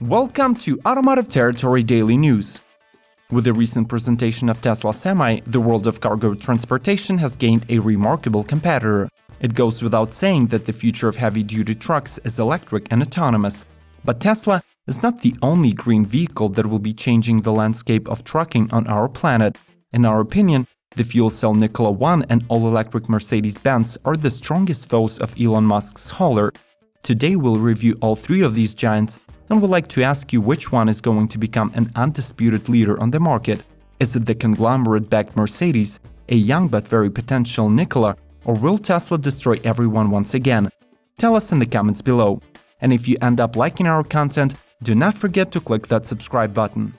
Welcome to Automotive Territory Daily News. With the recent presentation of Tesla Semi, the world of cargo transportation has gained a remarkable competitor. It goes without saying that the future of heavy-duty trucks is electric and autonomous. But Tesla is not the only green vehicle that will be changing the landscape of trucking on our planet. In our opinion, the fuel cell Nikola One and all-electric Mercedes-Benz are the strongest foes of Elon Musk's hauler. Today we'll review all three of these giants and would like to ask you which one is going to become an undisputed leader on the market. Is it the conglomerate-backed Mercedes, a young but very potential Nikola, or will Tesla destroy everyone once again? Tell us in the comments below. And if you end up liking our content, do not forget to click that subscribe button.